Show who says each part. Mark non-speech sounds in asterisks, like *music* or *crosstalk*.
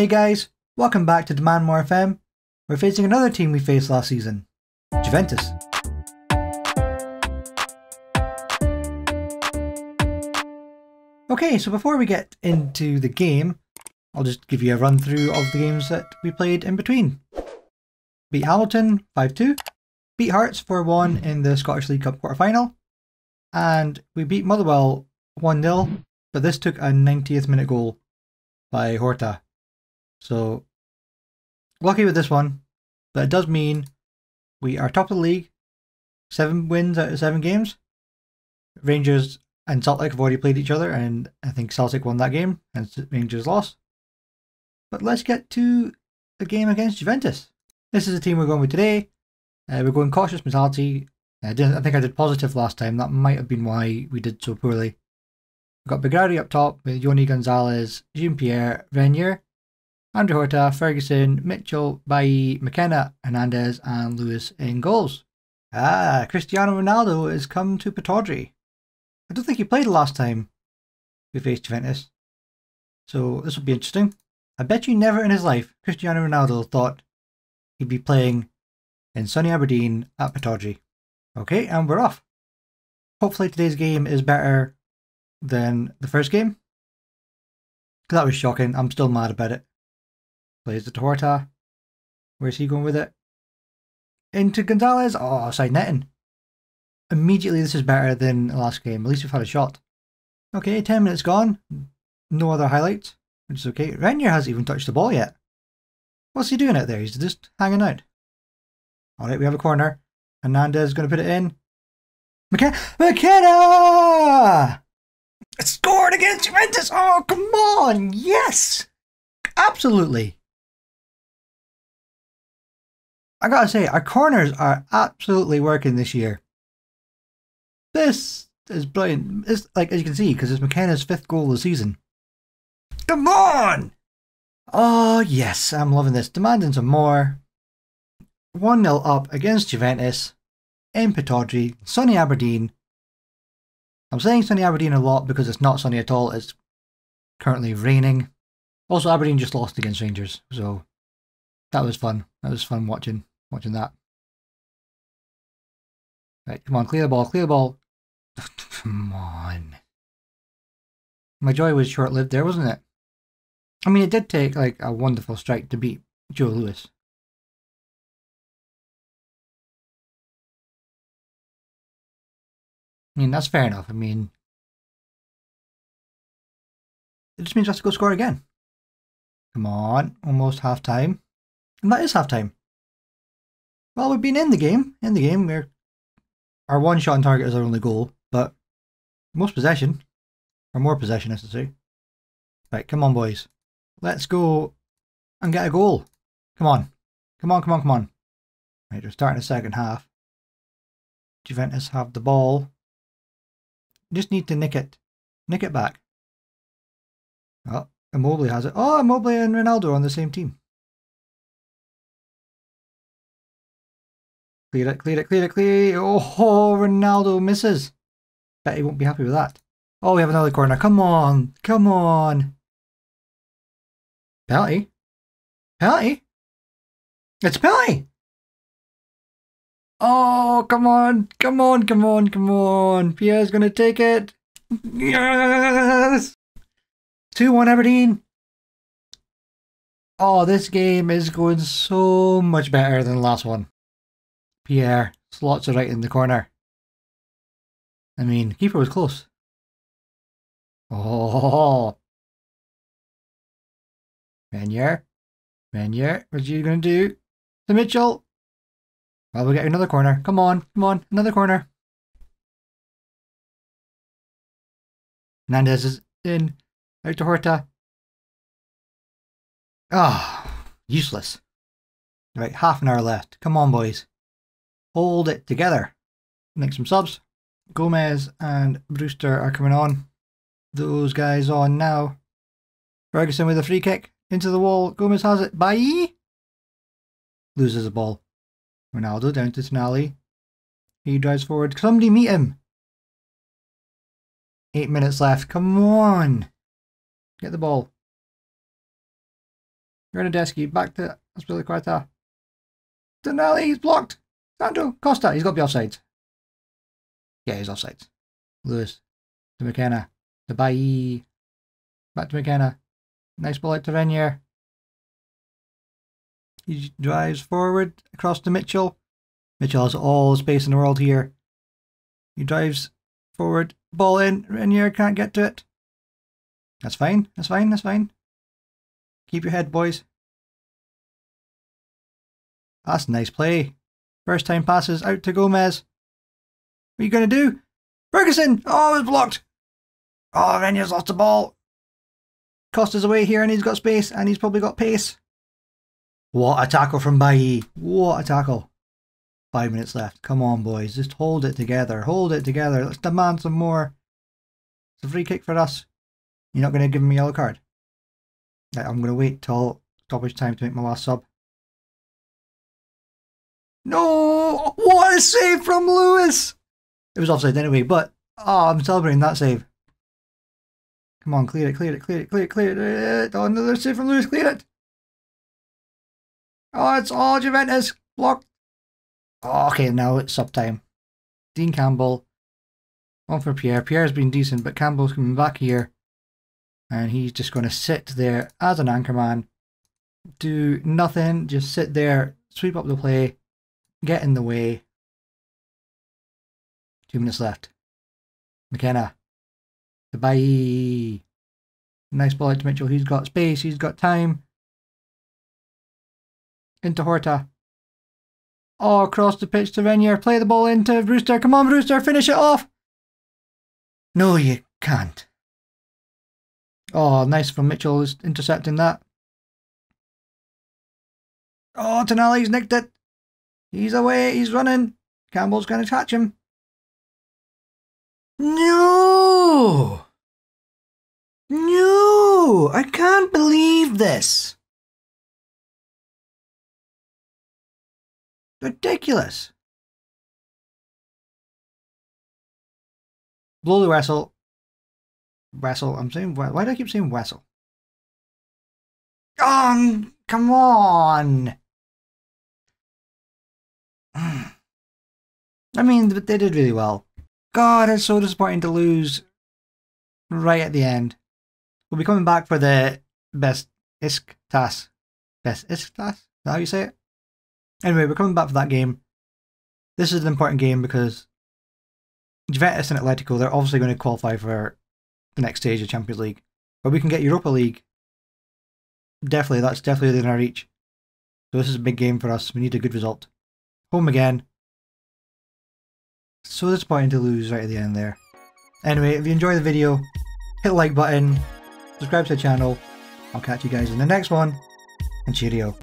Speaker 1: Hey guys, welcome back to Demand More FM. We're facing another team we faced last season, Juventus. Okay, so before we get into the game, I'll just give you a run through of the games that we played in between. Beat Hamilton 5-2, beat Hearts 4-1 in the Scottish League Cup quarter final, and we beat Motherwell 1-0, but this took a 90th minute goal by Horta. So, lucky with this one, but it does mean we are top of the league, seven wins out of seven games. Rangers and Celtic have already played each other, and I think Celtic won that game, and Rangers lost. But let's get to the game against Juventus. This is the team we're going with today. Uh, we're going cautious mentality. I, did, I think I did positive last time. That might have been why we did so poorly. We've got Begradi up top with Yony Gonzalez, Jean Pierre, Reinier, André Horta, Ferguson, Mitchell, Bailly, McKenna, Hernandez, and Lewis in goals. Ah, Cristiano Ronaldo has come to Pittodrie. I don't think he played last time we faced Juventus. So this will be interesting. I bet you never in his life Cristiano Ronaldo thought he'd be playing in sunny Aberdeen at Pittodrie. Okay, and we're off. Hopefully today's game is better than the first game. That was shocking. I'm still mad about it. Plays the Torta. Where's he going with it? Into Gonzalez. Oh, side netting. Immediately, this is better than the last game. At least we've had a shot. Okay, 10 minutes gone. No other highlights, which is okay. Reinier hasn't even touched the ball yet. What's he doing out there? He's just hanging out. Alright, we have a corner. Hernandez is going to put it in. McKenna! McKenna! Scored against Juventus! Oh, come on! Yes! Absolutely! I gotta say, our corners are absolutely working this year. This is brilliant. It's like, as you can see, because it's McKenna's fifth goal of the season. Come on! Oh, yes, I'm loving this. Demanding some more. 1 0 up against Juventus in Pittodrie, sunny Aberdeen. I'm saying sunny Aberdeen a lot because it's not sunny at all. It's currently raining. Also, Aberdeen just lost against Rangers, so that was fun. That was fun watching watching that. Right, come on, clear the ball, clear the ball. *laughs* come on. My joy was short lived there, wasn't it? I mean, it did take like a wonderful strike to beat Joe Lewis. I mean, that's fair enough. I mean, it just means I have to go score again. Come on, almost half time. And that is half time. Well, we've been in the game. In the game, we're our one shot on target is our only goal, but most possession, or more possession, I should say. Right, come on, boys. Let's go and get a goal. Come on. Come on, come on, come on. Right, we're starting the second half. Juventus have the ball. Just need to nick it. Nick it back. Oh, Immobile has it. Oh, Immobile and Ronaldo on the same team. Clear it, clear it, clear it, clear it. Oh, Ronaldo misses. Bet he won't be happy with that. Oh, we have another corner. Come on. Come on. Penalty? Penalty? It's penalty! Oh, come on. Come on, come on, come on. Pierre's going to take it. Yes! 2-1 Aberdeen. Oh, this game is going so much better than the last one. Pierre slots it right in the corner. I mean, keeper was close. Oh. Reinier. Reinier, what's you going to do? To Mitchell. Well, we'll get another corner. Come on, come on, another corner. Hernandez is in. Out to Horta. Ah, oh, useless. Right, half an hour left. Come on, boys hold it together. Make some subs. Gomez and Brewster are coming on. Those guys on now. Ferguson with a free kick into the wall. Gomez has it. Bye. Loses the ball. Ronaldo down to Tonali. He drives forward. Somebody meet him. Eight minutes left. Come on. Get the ball. Bernardeschi, back to Azpilicueta. Tonali, he's blocked. Sandro, Costa, he's got to be offside. Yeah, he's offside. Lewis, to McKenna, to Bailly, back to McKenna. Nice ball out to Reinier. He drives forward across to Mitchell. Mitchell has all the space in the world here. He drives forward, ball in, Reinier can't get to it. That's fine, that's fine, that's fine. Keep your head, boys. That's a nice play. First time passes out to Gomez. What are you going to do? Ferguson! Oh, it was blocked. Oh, Reinier's lost the ball. Costa's away here and he's got space and he's probably got pace. What a tackle from Bailly. What a tackle. Five minutes left. Come on, boys. Just hold it together. Hold it together. Let's demand some more. It's a free kick for us. You're not going to give him a yellow card? I'm going to wait till stoppage time to make my last sub. No! What a save from Lewis! It was offside anyway, but oh, I'm celebrating that save. Come on, clear it, clear it, clear it, clear it, clear it. Oh, another save from Lewis, clear it. Oh, it's all Juventus. Blocked. Oh, okay, now it's sub time. Dean Campbell. One for Pierre. Pierre's been decent, but Campbell's coming back here. And he's just going to sit there as an anchorman. Do nothing. Just sit there, sweep up the play, get in the way. Two minutes left. McKenna. Goodbye. Nice ball out to Mitchell. He's got space. He's got time. Into Horta. Oh, across the pitch to Reinier. Play the ball into Brewster. Come on, Brewster. Finish it off. No, you can't. Oh, nice from Mitchell is intercepting that. Oh, Tonali's nicked it. He's away. He's running. Campbell's going to catch him. No! No! I can't believe this. Ridiculous. Blow the whistle. Wrestle. I'm saying, why do I keep saying wrestle? Oh, come on! *sighs* I mean, they did really well. God, it's so disappointing to lose right at the end. We'll be coming back for the best isk task. Besiktas? Is that how you say it? Anyway, we're coming back for that game. This is an important game because Juventus and Atletico, they're obviously going to qualify for the next stage of Champions League. But we can get Europa League. Definitely, that's definitely within our reach. So this is a big game for us. We need a good result. Home again. So disappointing to lose right at the end there. Anyway, if you enjoyed the video, hit the like button, subscribe to the channel. I'll catch you guys in the next one, and cheerio.